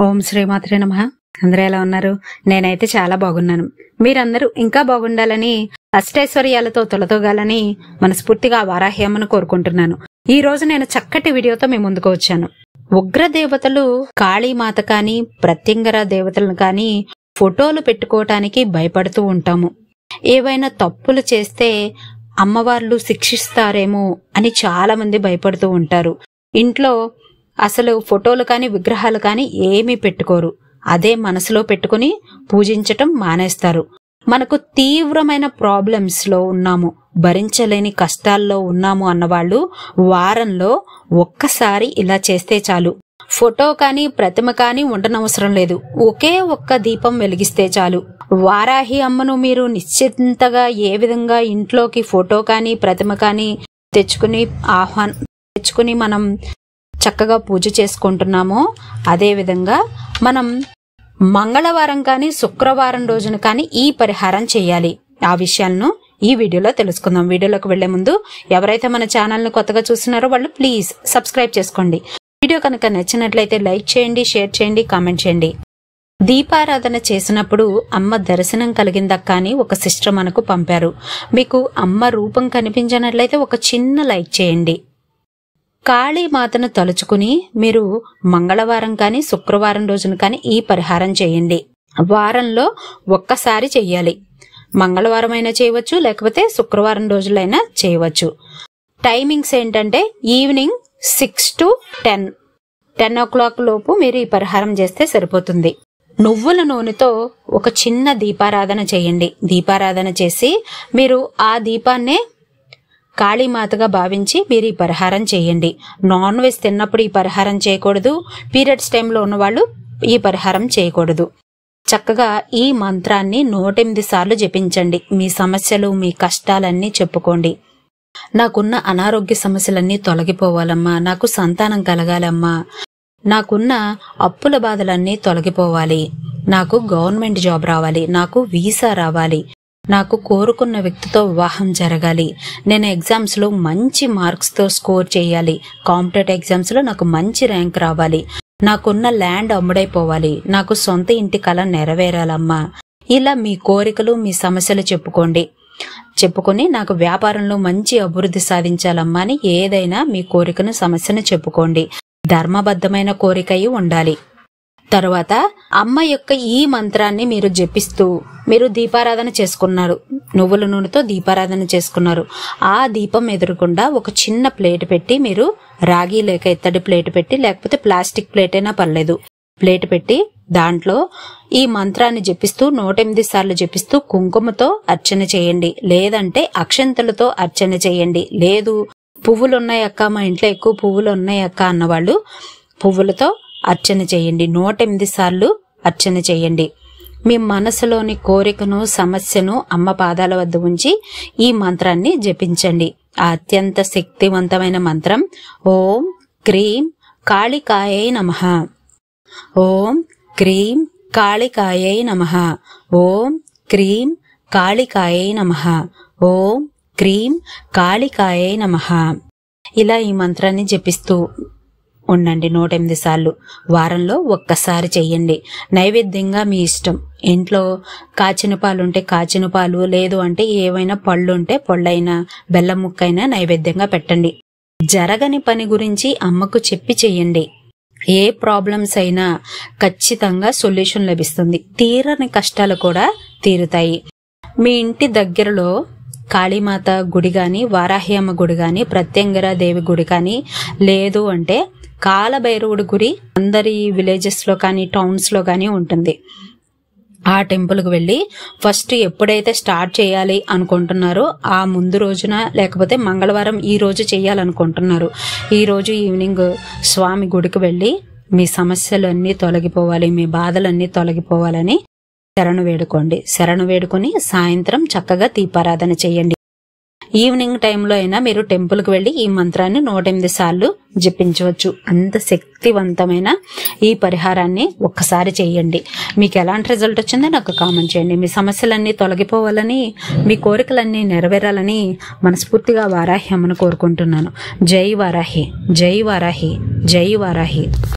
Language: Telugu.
ఓం శ్రీమాత్రే నమ. అందరూ ఎలా ఉన్నారు? నేనైతే చాలా బాగున్నాను. మీరందరూ ఇంకా బాగుండాలని అష్టైశ్వర్యాలతో తొలతోగాలని మనస్ఫూర్తిగా వారాహ్యమ్మను కోరుకుంటున్నాను. ఈ రోజు నేను చక్కటి వీడియోతో మీ ముందుకు వచ్చాను. ఉగ్ర దేవతలు కాళీమాత కాని ప్రత్యంగర దేవతలను కాని ఫోటోలు పెట్టుకోవటానికి భయపడుతూ ఉంటాము. ఏవైనా తప్పులు చేస్తే అమ్మవార్లు శిక్షిస్తారేమో అని చాలా మంది భయపడుతూ ఉంటారు. ఇంట్లో అసలు ఫోటోలు కానీ విగ్రహాలు కానీ ఏమీ పెట్టుకోరు. అదే మనసులో పెట్టుకుని పూజించటం మానేస్తారు. మనకు తీవ్రమైన ప్రాబ్లమ్స్లో ఉన్నాము. భరించలేని కష్టాల్లో ఉన్నాము అన్నవాళ్ళు వారంలో ఒక్కసారి ఇలా చేస్తే చాలు. ఫోటో కానీ ప్రతిమ కానీ ఉండనవసరం లేదు. ఒకే ఒక్క దీపం వెలిగిస్తే చాలు. వారాహి అమ్మను మీరు నిశ్చింతగా ఏ విధంగా ఇంట్లోకి ఫోటో కానీ ప్రతిమ కానీ తెచ్చుకుని ఆహ్వాన్ తెచ్చుకుని మనం చక్కగా పూజ చేసుకుంటున్నామో అదేవిధంగా మనం మంగళవారం కానీ శుక్రవారం రోజున కానీ ఈ పరిహారం చేయాలి. ఆ విషయాలను ఈ వీడియోలో తెలుసుకుందాం. వీడియోలోకి వెళ్ళే ముందు ఎవరైతే మన ఛానల్ను కొత్తగా చూస్తున్నారో వాళ్ళు ప్లీజ్ సబ్స్క్రైబ్ చేసుకోండి. వీడియో కనుక నచ్చినట్లయితే లైక్ చేయండి షేర్ చేయండి కామెంట్ చేయండి. దీపారాధన చేసినప్పుడు అమ్మ దర్శనం కలిగిందక్క అని ఒక సిస్టర్ మనకు పంపారు. మీకు అమ్మ రూపం కనిపించినట్లయితే ఒక చిన్న లైక్ చేయండి. కాళీమాతను తలుచుకుని మీరు మంగళవారం కానీ శుక్రవారం రోజున కానీ ఈ పరిహారం చేయండి. వారంలో ఒక్కసారి చెయ్యాలి. మంగళవారం అయినా చేయవచ్చు లేకపోతే శుక్రవారం రోజులైనా చేయవచ్చు. టైమింగ్స్ ఏంటంటే evening six to ten. Ten o'clock లోపు మీరు ఈ పరిహారం చేస్తే సరిపోతుంది. నువ్వుల నూనెతో ఒక చిన్న దీపారాధన చేయండి. దీపారాధన చేసి మీరు ఆ దీపాన్నే కాళీమాతగా భావించి మీరు ఈ పరిహారం చేయండి. నాన్ వెజ్ తిన్నప్పుడు ఈ పరిహారం చేయకూడదు. పీరియడ్స్ టైంలో ఉన్నవాళ్ళు ఈ పరిహారం చేయకూడదు. చక్కగా ఈ మంత్రాన్ని నూటెనిమిది సార్లు జపించండి. మీ సమస్యలు మీ కష్టాలన్నీ చెప్పుకోండి. నాకున్న అనారోగ్య సమస్యలన్నీ తొలగిపోవాలమ్మా. నాకు సంతానం కలగాలమ్మా. నాకున్న అప్పుల బాధలన్నీ తొలగిపోవాలి. నాకు గవర్నమెంట్ జాబ్ రావాలి. నాకు వీసా రావాలి. నాకు కోరుకున్న వ్యక్తితో వివాహం జరగాలి. నేను ఎగ్జామ్స్లో మంచి మార్క్స్తో స్కోర్ చేయాలి. కాంపిటేటివ్ ఎగ్జామ్స్లో నాకు మంచి ర్యాంక్ రావాలి. నాకున్న ల్యాండ్ అమ్ముడైపోవాలి. నాకు సొంత ఇంటి కళ నెరవేరాలమ్మా. ఇలా మీ కోరికలు మీ సమస్యలు చెప్పుకోండి. చెప్పుకొని నాకు వ్యాపారంలో మంచి అభివృద్ధి సాధించాలమ్మా అని ఏదైనా మీ కోరికను సమస్యను చెప్పుకోండి. ధర్మబద్ధమైన కోరికయి ఉండాలి. తర్వాత అమ్మ యొక్క ఈ మంత్రాన్ని మీరు జపిస్తూ మీరు దీపారాధన చేసుకున్నారు. నువ్వుల నూనెతో దీపారాధన చేసుకున్నారు. ఆ దీపం ఎదురకుండా ఒక చిన్న ప్లేట్ పెట్టి మీరు రాగి లేక ఇత్తడి ప్లేట్ పెట్టి లేకపోతే ప్లాస్టిక్ ప్లేట్ అయినా పర్లేదు. ప్లేట్ పెట్టి దాంట్లో ఈ మంత్రాన్ని జపిస్తూ నూటెనిమిది సార్లు జపిస్తూ కుంకుమతో అర్చన చేయండి. లేదంటే అక్షంతలతో అర్చన చేయండి. లేదు పువ్వులు ఉన్నాయక్క మా ఇంట్లో ఎక్కువ పువ్వులు ఉన్నాయక్క అన్నవాళ్ళు పువ్వులతో అర్చన చేయండి. నూట ఎనిమిది సార్లు అర్చన చేయండి. మీ మనసులోని కోరికను సమస్యను అమ్మ పాదాల వద్ద ఉంచి ఈ మంత్రాన్ని జపించండి. ఆ అత్యంత శక్తివంతమైన మంత్రం. ఓం క్రీం కాళికాయై నమః. ఓం క్రీం కాళికాయై నమః. ఓం క్రీం కాళికాయై నమః. ఓం క్రీం కాళికాయై నమః. ఇలా ఈ మంత్రాన్ని జపిస్తూ ఉండండి నూట ఎనిమిది సార్లు. వారంలో ఒక్కసారి చెయ్యండి. నైవేద్యంగా మీ ఇష్టం. ఇంట్లో కాచిన పాలు ఉంటే కాచిన పాలు లేదు అంటే ఏవైనా పళ్ళు ఉంటే పళ్ళైనా బెల్లం ముక్కైనా నైవేద్యంగా పెట్టండి. జరగని పని గురించి అమ్మకు చెప్పి చెయ్యండి. ఏ ప్రాబ్లమ్స్ అయినా ఖచ్చితంగా సొల్యూషన్ లభిస్తుంది. తీరని కష్టాలు కూడా తీరుతాయి. మీ ఇంటి దగ్గరలో కాళీమాత గుడి కానీ వారాహ్యమ్మ గుడి కానీ ప్రత్యంగర దేవి గుడి కానీ లేదు అంటే కాలభైరవుడి గుడి అందరి విలేజెస్లో కానీ టౌన్స్లో కానీ ఉంటుంది. ఆ టెంపుల్కి వెళ్ళి ఫస్ట్ ఎప్పుడైతే స్టార్ట్ చేయాలి అనుకుంటున్నారో ఆ ముందు రోజున లేకపోతే మంగళవారం ఈ రోజు చేయాలనుకుంటున్నారు. ఈ రోజు ఈవినింగ్ స్వామి గుడికి వెళ్ళి మీ సమస్యలన్నీ తొలగిపోవాలి మీ బాధలన్నీ తొలగిపోవాలని శరణు వేడుకోండి. శరణు వేడుకొని సాయంత్రం చక్కగా దీపారాధన చేయండి. ఈవినింగ్ టైంలో అయినా మీరు టెంపుల్కి వెళ్ళి ఈ మంత్రాన్ని నూట ఎనిమిది సార్లు జపించవచ్చు. అంత శక్తివంతమైన ఈ పరిహారాన్ని ఒక్కసారి చేయండి. మీకు ఎలాంటి రిజల్ట్ వచ్చిందో నాకు కామెంట్ చేయండి. మీ సమస్యలన్నీ తొలగిపోవాలని మీ కోరికలన్నీ నెరవేరాలని మనస్ఫూర్తిగా వారాహి అమ్మను కోరుకుంటున్నాను. జై వారాహి జై వారాహి జై వారాహి.